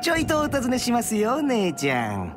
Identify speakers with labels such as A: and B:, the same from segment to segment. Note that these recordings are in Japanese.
A: ちょいとお尋ねしますよ姉ちゃん。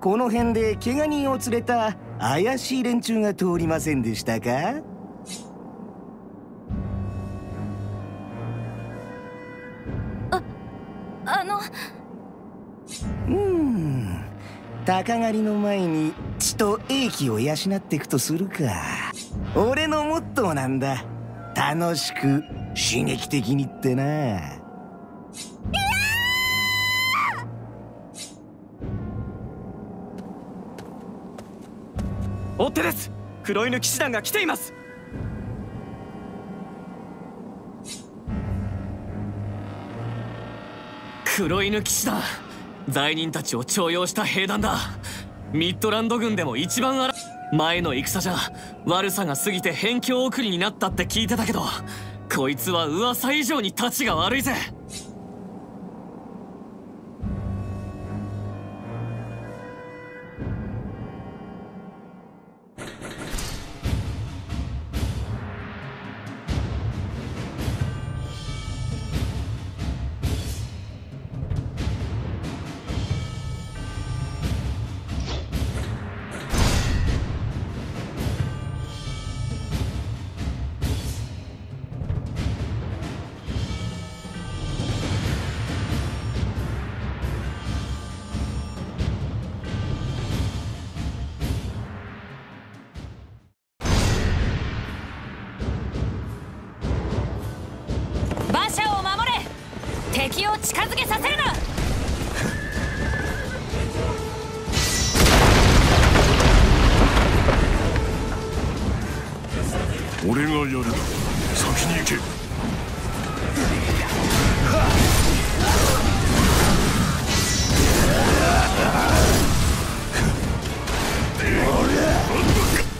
A: この辺で怪我人を連れた怪しい連中が通りませんでしたか？
B: ああの。
A: うん。鷹狩りの前に血と英気を養っていくとするか。俺のモットーなんだ。楽しく刺激的にってな
C: 追っ手です。黒犬騎士団が来ています。黒犬騎士団罪人たちを徴用した兵団だ。ミッドランド軍でも一番荒前の戦じゃ悪さが過ぎて辺境送りになったって聞いてたけどこいつは噂以上に立ちが悪いぜ。
D: 俺がやる先に行け。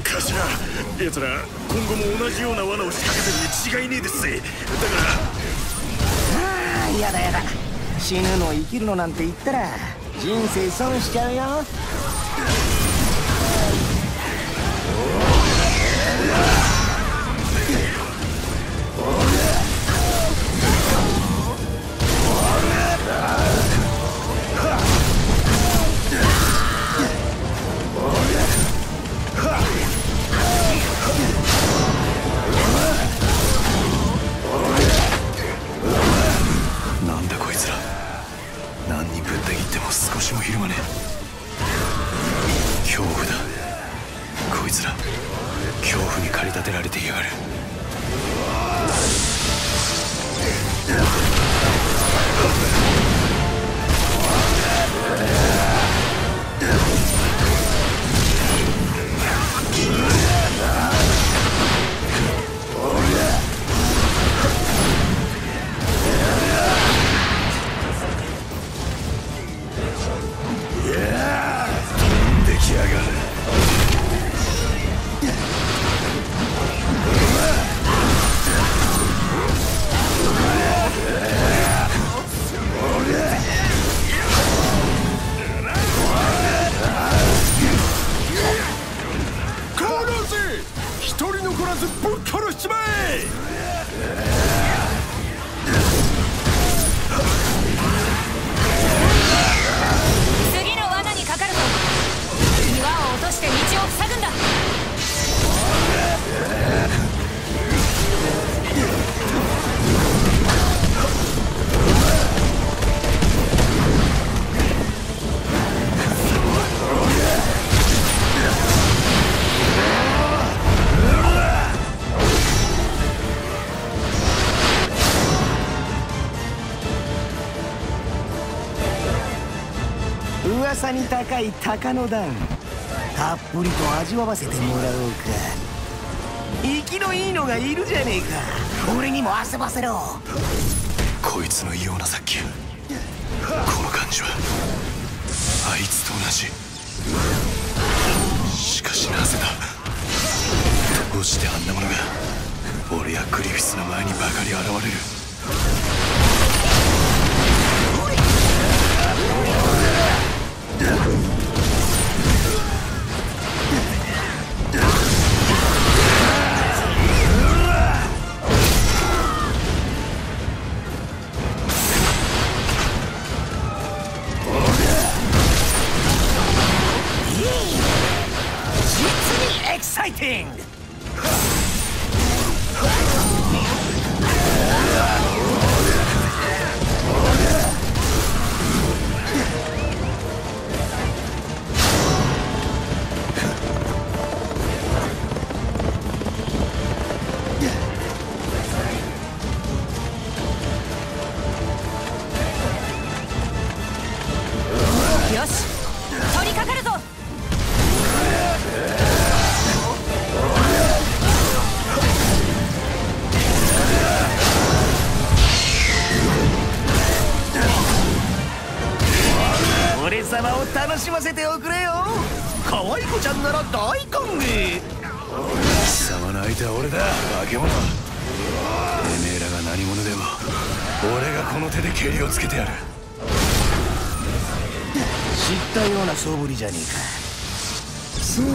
D: 頭奴ら今後も同じような罠を仕掛けてるに違いねえですぜ。だから。
A: ああやだやだ。死ぬの生きるのなんて言ったら人生損しちゃうよ噂に高い鷹の段。たっぷりと味わわせてもらおうか。生きのいいのがいるじゃねえか。俺にも遊ばせろ。
D: こいつの異様な殺気。この感じはあいつと同じ。しかしなぜだ。どうしてあんなものが俺やグリフィスの前にばかり現れる。この手で蹴りをつけてやる。
A: 知ったような素振りじゃねえか。そうか。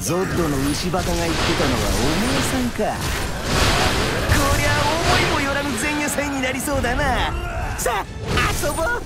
A: ゾッドの牛バカが言ってたのはお前さんか。こりゃ思いもよらぬ前夜祭になりそうだな。さあ遊ぼう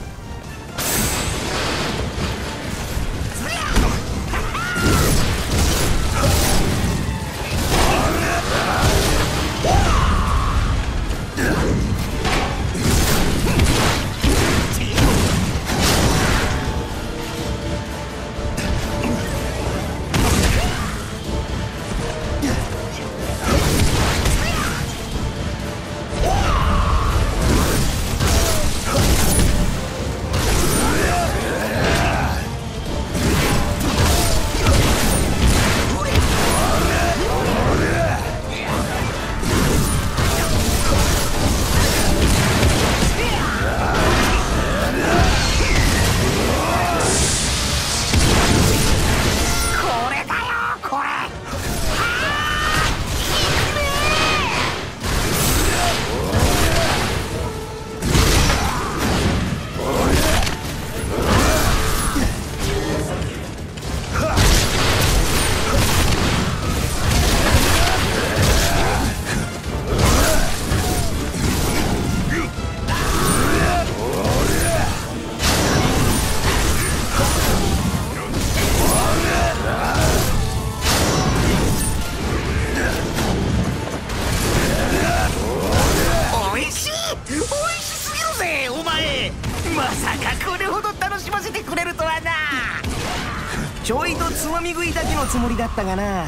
A: ちょいとつまみ食いだけのつもりだったがな。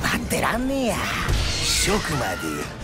A: 待ってらんねえや。食まで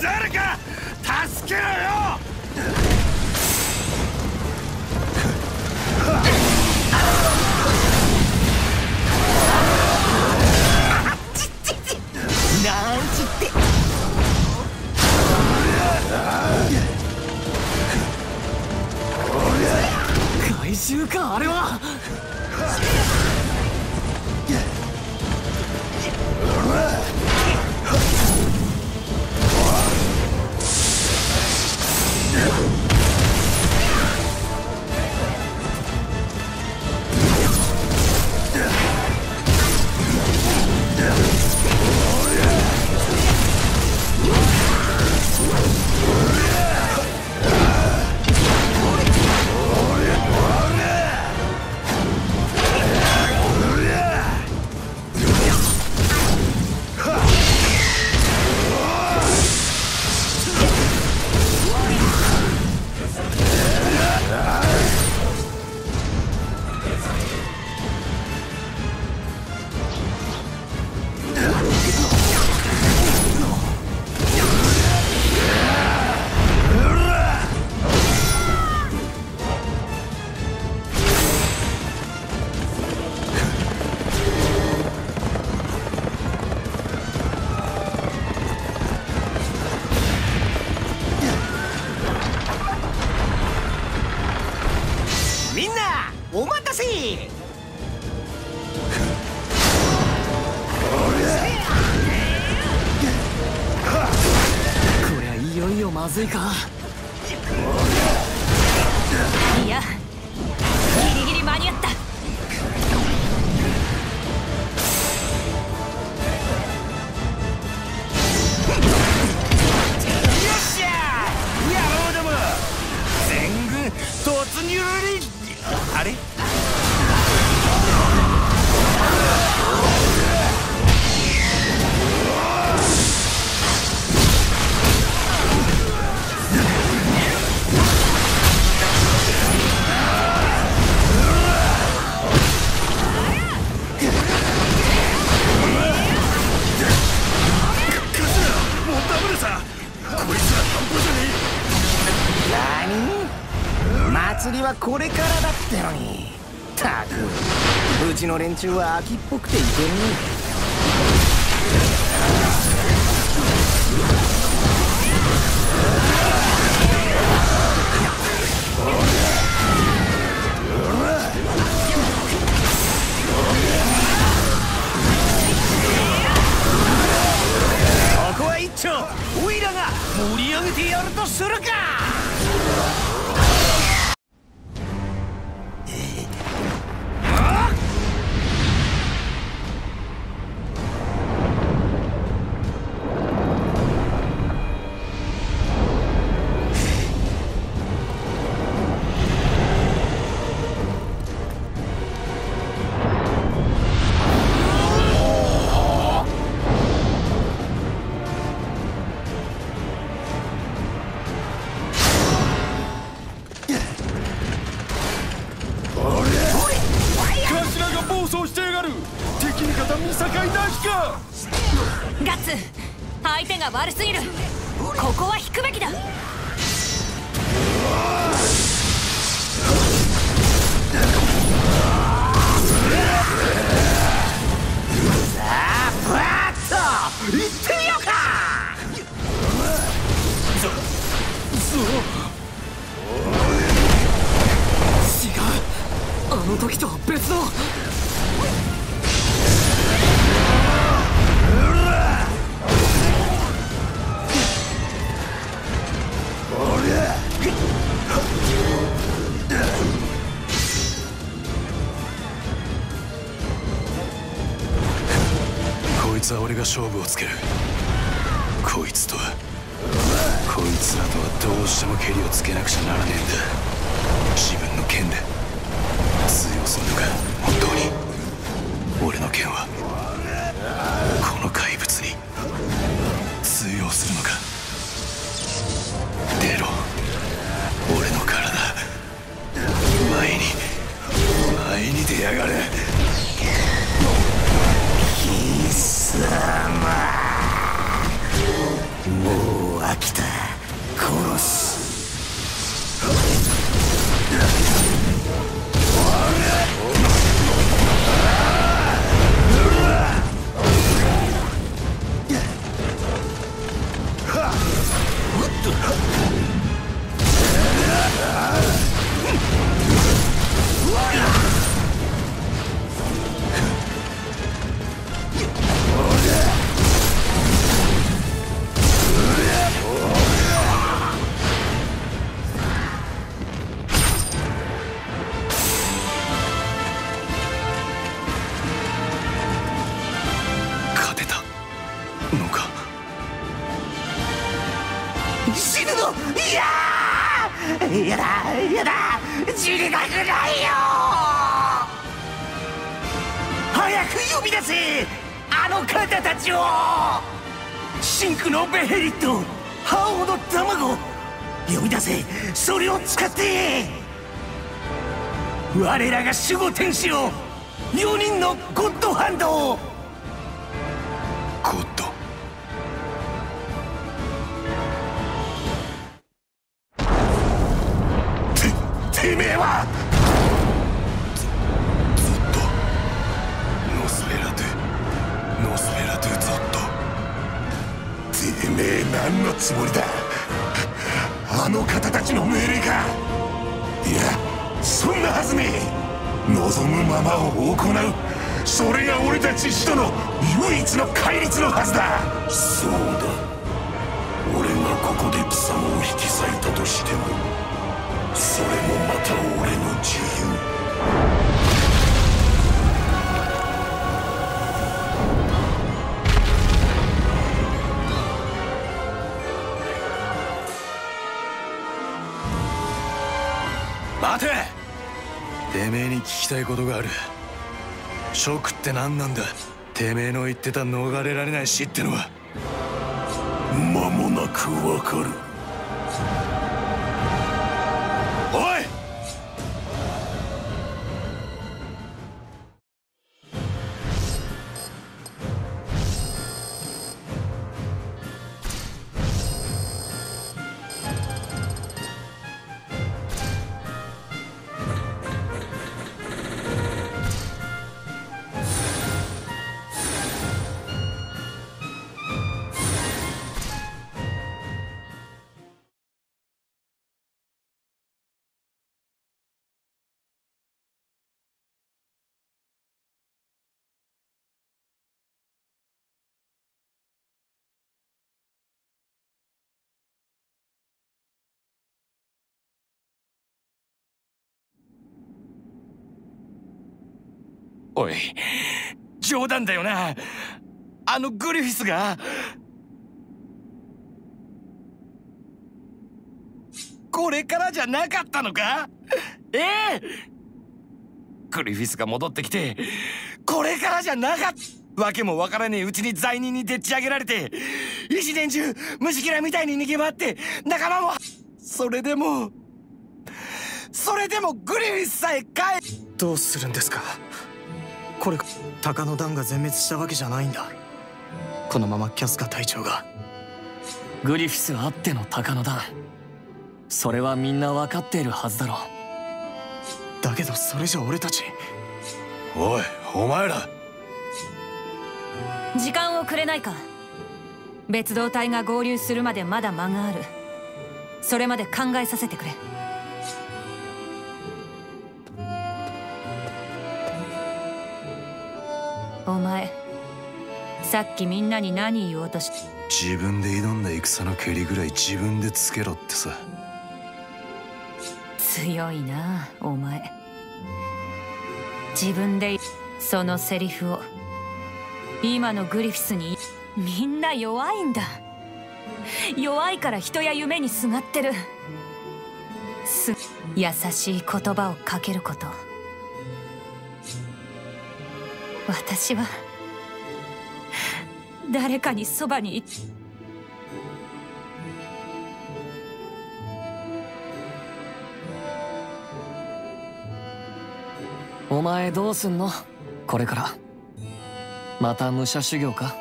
E: 誰か助けろよ
F: ずいか？
A: 中は秋っぽくていけね
E: 走してやがる。敵味方見境なしか。
B: ガッツ相手が悪すぎる。ここは引くべきだ。違う。あの時とは別の。
D: こいつは俺が勝負をつける。こいつとはこいつらとはどうしても蹴りをつけなくちゃならねえんだ。自分の剣で通用するのか本当に俺の剣はこの怪物に通用するのか。前に出やがれ。
A: 貴様もうせあの方たちを。シンクのベヘリット。ハオの卵呼び出せ。それを使って。我らが守護天使を。4人のゴッドハンドを。望むままを行う。それが俺たち使徒の唯一の戒律のはずだ。そうだ。俺がここで貴様を引き裂いたとしてもそれもまた俺の自由。
D: てめえに聞きたいことがある。ショックって何なんだ。てめえの言ってた逃れられない死ってのは。
A: 間もなくわかる。
D: おい冗談だよな。あのグリフィスが。これからじゃなかったのか？え？えグリフィスが戻ってきてこれからじゃなかった。わけもわからねえうちに罪人にでっち上げられて一年中虫キラみたいに逃げ回って仲間も。それでもそれでもグリフィスさえ帰
G: どうするんですか？これ鷹の団が全滅したわけじゃないんだ。このままキャスカ隊長が。
C: グリフィスあっての鷹の段。それはみんな分かっているはずだろう。
G: だけどそれじゃ俺たち。
D: おいお前ら。
B: 時間をくれないか。別動隊が合流するまでまだ間がある。それまで考えさせてくれ前さっきみんなに何言おうとし
D: 自分で挑んだ戦の蹴りぐらい自分でつけろってさ。
B: 強いなお前。自分でそのセリフを今のグリフィスにみんな弱いんだ。弱いから人や夢にすがってる。す優しい言葉をかけること私は誰かにそばにい
C: お前どうすんの？これから。また武者修行か？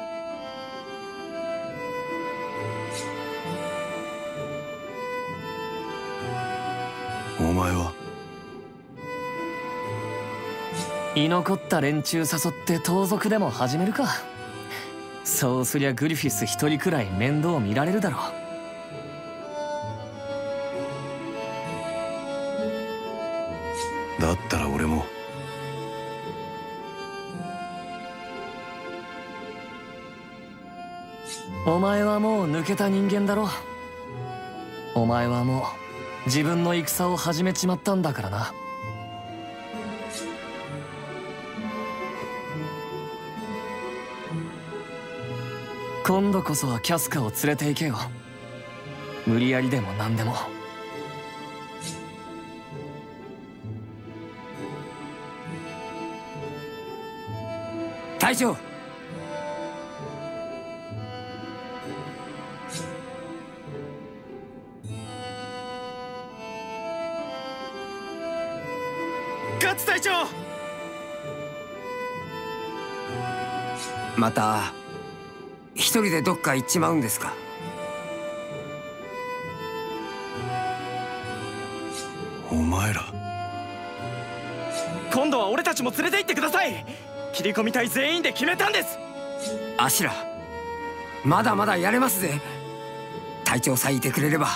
C: 居残った連中誘って盗賊でも始めるか。そうすりゃグリフィス一人くらい面倒見られるだろ
D: う。だったら俺も。
C: お前はもう抜けた人間だろ。お前はもう自分の戦を始めちまったんだからな今度こそはキャスカを連れて行けよ。無理やりでも何でも。
H: 隊長！
G: ガッツ隊長！
H: また。一人でどっか行っちまうんですか？
D: お前ら。
G: 今度は俺たちも連れて行ってください。切り込み隊全員で決めたんです。
H: アシュラまだまだやれますぜ。隊長さえいてくれれば